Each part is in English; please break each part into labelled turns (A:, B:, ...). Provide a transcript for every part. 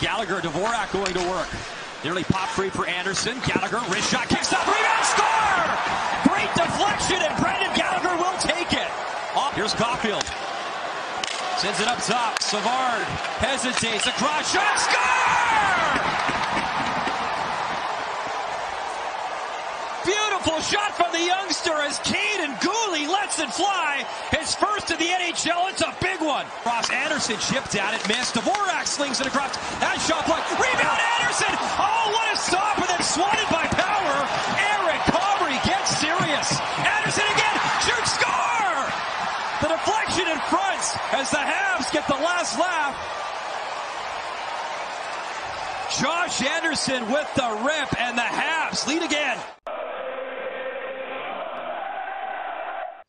A: Gallagher, Dvorak going to work. Nearly pop free for Anderson. Gallagher, wrist shot, kicks up, rebound, score! Great deflection, and Brendan Gallagher will take it. Here's Caufield. Sends it up top. Savard hesitates. Across shot, score! Beautiful shot from the youngster as Kaiden Guhle lets it fly. His first in the NHL. It's a big one. Ross Anderson chipped at it, missed. Dvorak slings it across. That shot block. Rebound Anderson. Oh, what a stop and then swatted by Power. Eric Comrie gets serious. Anderson again. Shoot score. The deflection in front as the Habs get the last laugh. Josh Anderson with the rip and the Habs lead again.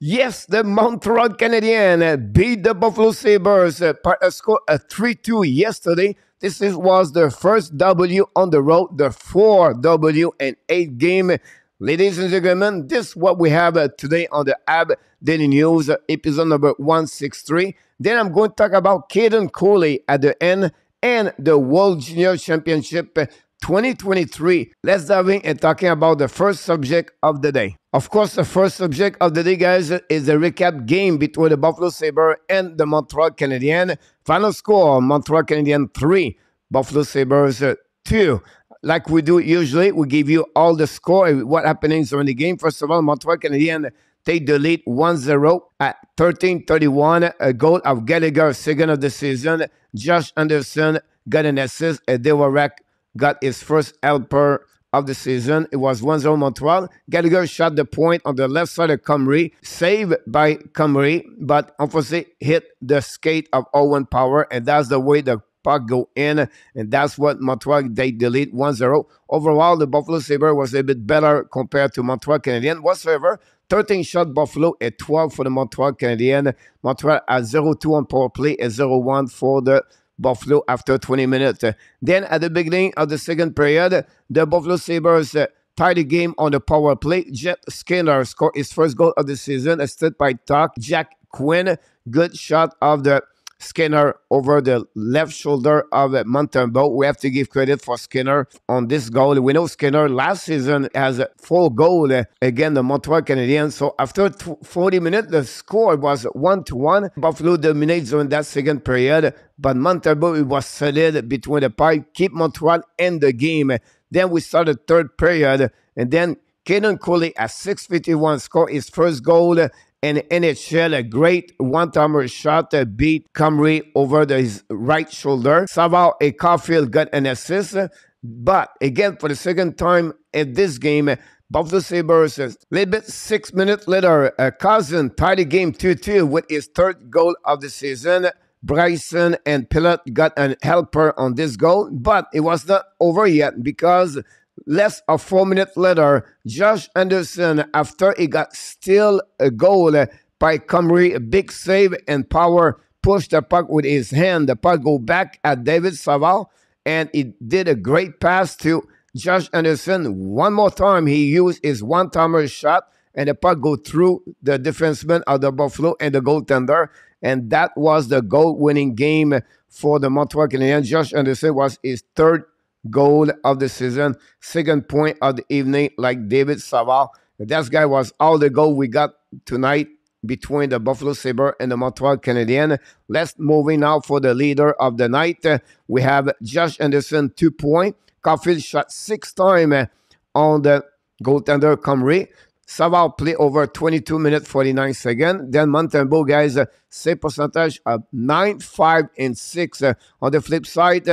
B: Yes, the Montreal Canadiens beat the Buffalo Sabres uh, by a score of 3-2 yesterday. This is, was their first W on the road, the 4 W and 8 game. Ladies and gentlemen, this is what we have uh, today on the AB Daily News, uh, episode number 163. Then I'm going to talk about Kaiden Guhle at the end and the World Junior Championship 2023. Let's dive in and talking about the first subject of the day. Of course, the first subject of the day, guys, is the recap game between the Buffalo Sabre and the Montreal Canadiens. Final score, Montreal Canadiens 3, Buffalo Sabres uh, 2. Like we do usually, we give you all the score, what happenings during the game. First of all, Montreal Canadiens take the lead 1-0 at 13-31. A goal of Gallagher, second of the season. Josh Anderson got an assist. And they Dvorak got his first helper of the season. It was 1-0 Montreal. Gallagher shot the point on the left side of Comrie, saved by Comrie, but unfortunately hit the skate of Owen Power, and that's the way the puck go in, and that's what Montreal they delete 1-0. Overall, the Buffalo Sabre was a bit better compared to Montreal Canadiens. Whatsoever, 13 shot Buffalo at 12 for the Montreal Canadiens. Montreal at 0-2 on power play and 0-1 for the Buffalo after 20 minutes. Then at the beginning of the second period, the Buffalo Sabres uh, tied the game on the power play. Jeff Skinner scored his first goal of the season, assisted by Tuch. Jack Quinn, good shot of the Skinner over the left shoulder of Montembeault. We have to give credit for Skinner on this goal. We know Skinner last season has a full goal against the Montreal Canadiens. So after 40 minutes, the score was 1 to 1. Buffalo dominates during that second period, but Montembeault was solid between the pipe, keep Montreal in the game. Then we started third period, and then Kaiden Guhle at 6.51 scored his first goal in NHL, a great one-timer shot that beat Comrie over the, his right shoulder. Savard and Caufield got an assist, but again, for the second time in this game, Buffalo Sabres, a little bit six minutes later, a Cozens tied the game 2-2 with his third goal of the season. Bryson and Pilut got an helper on this goal, but it was not over yet because less of four minutes later, Josh Anderson, after he got still a goal by Comrie, a big save and power, pushed the puck with his hand. The puck go back at David Savard, and he did a great pass to Josh Anderson. One more time, he used his one-timer shot, and the puck go through the defenseman of the Buffalo and the goaltender. And that was the goal-winning game for the Montreal Canadiens. Josh Anderson was his third goal of the season, second point of the evening, like David Savard. That guy was all the goal we got tonight between the Buffalo Sabre and the Montreal Canadiens. Let's move in now for the leader of the night. We have Josh Anderson, two point. Caufield shot six times on the goaltender Comrie. Savard play over 22 minutes, 49 seconds. Then Montembeault, guys, save percentage of 9, 5, and 6. Uh, on the flip side,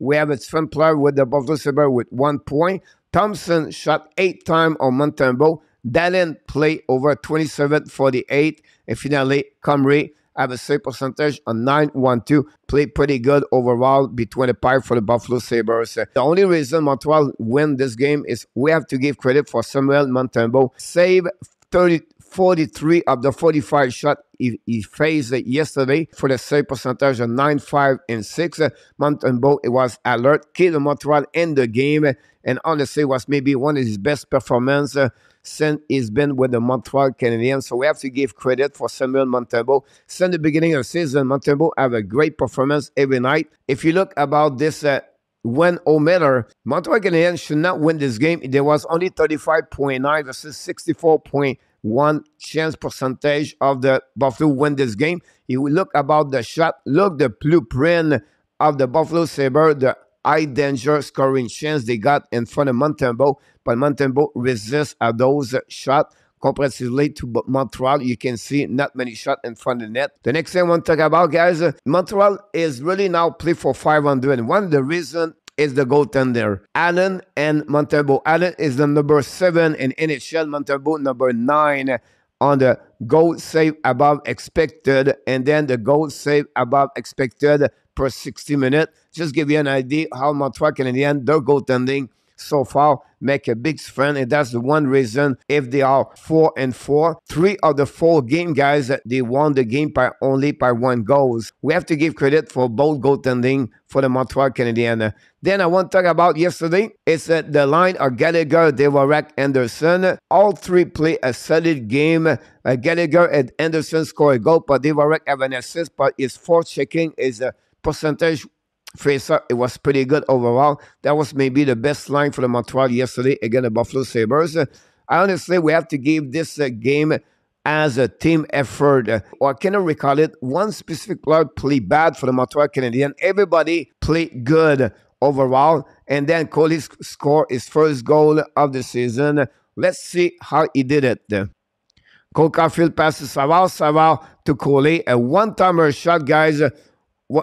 B: we have a player with the Buffalo Sabre with one point. Thompson shot eight times on Montembeault. Dahlin played over 27 48. And finally, Comrie have a save percentage on 9-1-2. Played pretty good overall between the pipe for the Buffalo Sabres. The only reason Montreal win this game is we have to give credit for Samuel Montembeault. Save 30, 43 of the 45 shot he, he faced yesterday for the save percentage of 9, 5, and 6. Montembeault it was alert, killed Montreal in the game, and honestly was maybe one of his best performances since he's been with the Montreal Canadiens. So we have to give credit for Samuel Montembeault. Since the beginning of the season, Montembeault have a great performance every night. If you look about this uh, when Ometer, Montreal Canadiens should not win this game. There was only 35.9 versus 64.1 chance percentage of the Buffalo win this game. If You look about the shot, look the blueprint of the Buffalo Sabre, the high danger scoring chance they got in front of Montembeault, but Montembeault resists at those shots comparatively to Montreal. You can see not many shots in front of the net. The next thing I want to talk about, guys, Montreal is really now play for 500. One of the reasons is the goaltender. Allen and Montembeault. Allen is the number seven in NHL. Montembeault number nine on the goal save above expected, and then the goal save above expected per 60 minutes. Just give you an idea how Montreal Canadiens, their goaltending so far make a big difference, and that's the one reason if they are four and four, three of the four game guys uh, they won the game by only by one goals. We have to give credit for both goaltending for the Montreal Canadiens. Uh, then I want to talk about yesterday. It's at the line of Gallagher, Dvorak, Anderson. All three play a solid game. Uh, Gallagher and Anderson score a goal, but Dvorak have an assist, but his fourth checking is a percentage up. It was pretty good overall. That was maybe the best line for the Montreal yesterday against the Buffalo Sabres. I honestly, we have to give this uh, game as a team effort. Uh, or can I recall it? One specific player played bad for the Montreal Canadiens. Everybody played good overall. And then Guhle scored his first goal of the season. Let's see how he did it. Cole Caufield passes Savard, Savard to Guhle. A one-timer shot, guys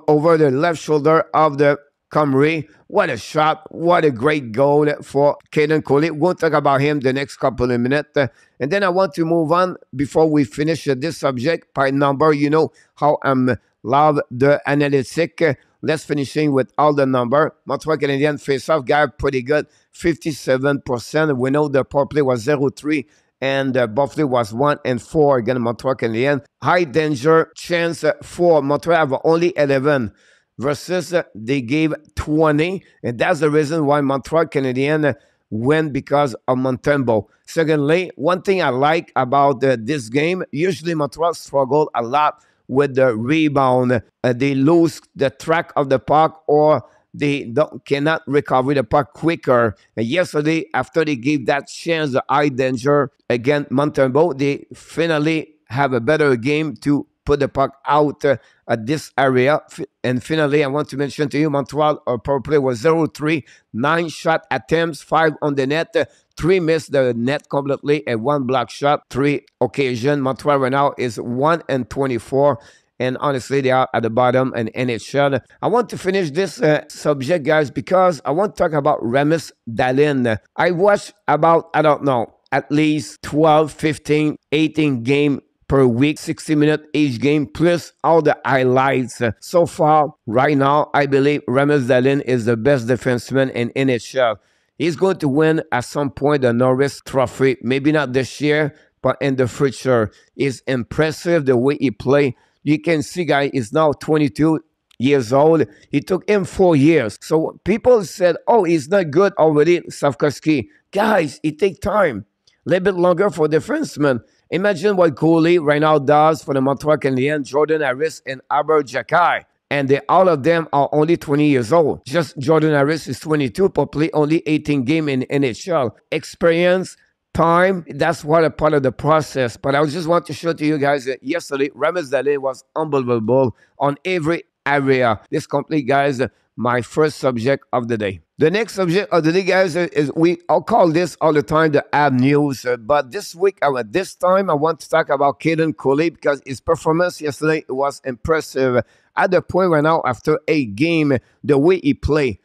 B: over the left shoulder of the Comrie. What a shot. What a great goal for Kaiden Guhle. We'll talk about him the next couple of minutes. and then I want to move on before we finish this subject by number. You know how I'm love the analytic. Let's finishing with all the number. Montreal Canadian face-off guy pretty good. 57%. We know the power play was 0-3 and uh, Buffalo was one and four against Montreal Canadiens. High danger chance for Montreal only 11 versus uh, they gave 20, and that's the reason why Montreal Canadiens win because of Montembeault. Secondly, one thing I like about uh, this game, usually Montreal struggle a lot with the rebound. Uh, they lose the track of the puck or they don't, cannot recover the puck quicker. And yesterday, after they gave that chance, the high danger against Montembeault, they finally have a better game to put the puck out uh, at this area. And finally, I want to mention to you, Montreal uh, power play was 0-3, nine shot attempts, five on the net, uh, three missed the net completely, and one block shot, three occasion. Montreal right now is 1 and 24 and honestly, they are at the bottom in NHL. I want to finish this uh, subject, guys, because I want to talk about Rasmus Dahlin. I watched about, I don't know, at least 12, 15, 18 game per week, 60 minutes each game, plus all the highlights. So far, right now, I believe Rasmus Dahlin is the best defenseman in NHL. He's going to win at some point the Norris Trophy. Maybe not this year, but in the future. It's impressive the way he played you can see guy is now 22 years old. It took him four years. So people said, oh, he's not good already, Slafkovsky. Guys, it takes time. A little bit longer for defensemen. Imagine what Guhle right now does for the Montreal Canadiens, Jordan Harris, and Arber Xhekaj. And they, all of them are only 20 years old. Just Jordan Harris is 22, probably only 18 game in NHL. Experience, time. That's what a part of the process. But I just want to show to you guys that yesterday, Rasmus Dahlin was unbelievable on every area. This complete, guys, my first subject of the day. The next subject of the day, guys, is we I'll call this all the time the ab news. But this week, uh, this time, I want to talk about Kaiden Guhle because his performance yesterday was impressive. At the point right now, after a game, the way he played,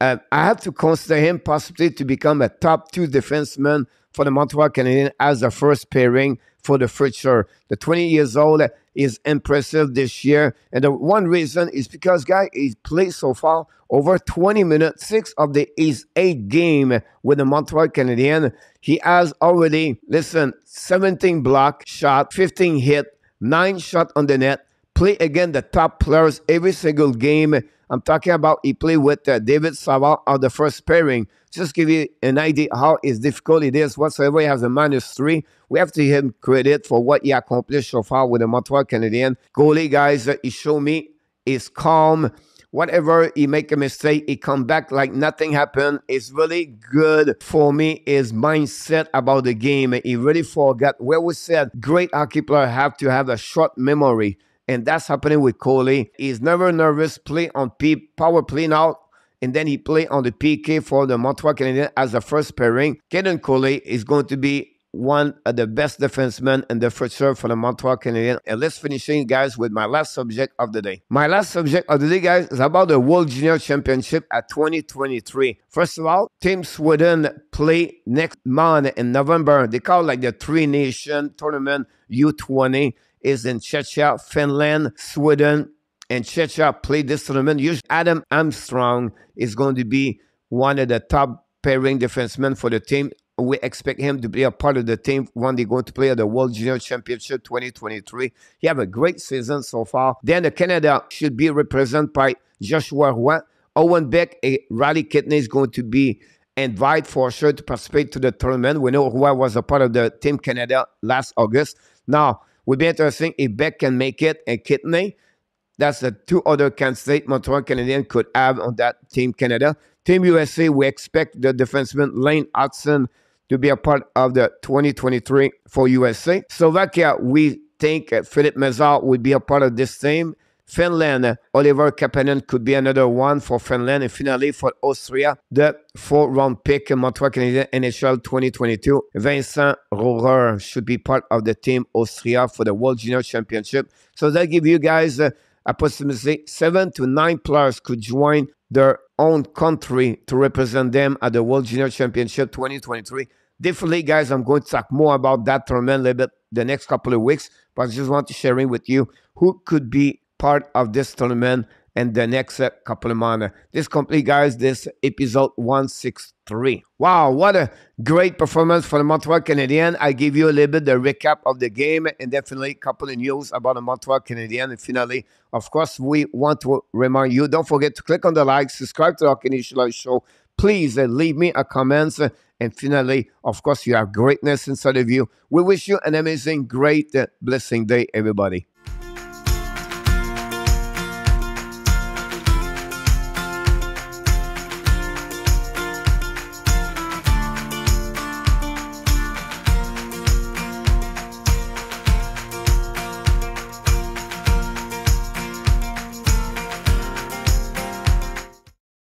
B: uh, I have to consider him possibly to become a top two defenseman for the Montreal Canadiens as the first pairing for the future. The 20 years old is impressive this year. And the one reason is because guy he's played so far over 20 minutes, six of the his eight game with the Montreal Canadiens. He has already, listen, 17 block shot, 15 hit, nine shot on the net, play again the top players every single game. I'm talking about he played with uh, David Savard on the first pairing. Just give you an idea how is difficult it is. Whatsoever he has a minus three, we have to give him credit for what he accomplished so far with the Montreal Canadiens. Guhle, guys, uh, he showed me is calm whatever he make a mistake, he come back like nothing happened. It's really good for me. His mindset about the game. He really forgot where we said great hockey player have to have a short memory. And that's happening with Guhle. He's never nervous, play on P power play now and then he played on the PK for the Montreal Canadiens as a first pairing. Kaiden Guhle is going to be one of the best defensemen in the future for the Montreal Canadiens. And let's finishing, guys, with my last subject of the day. My last subject of the day, guys, is about the World Junior Championship at 2023. First of all, Team Sweden play next month in November. They call like the Three Nation Tournament U20 is in Czechia, Finland, Sweden, and Czechia play this tournament. Usually Adam Engström is going to be one of the top pairing defensemen for the team. We expect him to be a part of the team when they go to play at the World Junior Championship 2023. He have a great season so far. Then the Canada should be represented by Joshua Roy. Owen Beck, a Riley Kidney is going to be invited for sure to participate to the tournament. We know Roy was a part of the Team Canada last August. Now, would be interesting if Beck can make it and Kidney. That's the two other candidates Montreal Canadian could have on that Team Canada. Team USA, we expect the defenseman Lane Hutson to be a part of the 2023 for USA. Slovakia, we think Filip Mesar would be a part of this team. Finland, Oliver Kapanen could be another one for Finland. And finally, for Austria, the four round pick Montreal Canadian NHL 2022, Vincent Rohrer should be part of the team Austria for the World Junior Championship. So that give you guys. Uh, approximately seven to nine players could join their own country to represent them at the World Junior Championship 2023. Definitely, guys, I'm going to talk more about that tournament a little bit the next couple of weeks, but I just want to share with you who could be part of this tournament and the next couple of months. This complete, guys, this episode 163. Wow, what a great performance for the Montreal Canadiens. I give you a little bit the recap of the game and definitely a couple of news about the Montreal Canadiens. And finally, of course, we want to remind you, don't forget to click on the like, subscribe to the Canadian Show. Please uh, leave me a comment. And finally, of course, you have greatness inside of you. We wish you an amazing, great, uh, blessing day, everybody.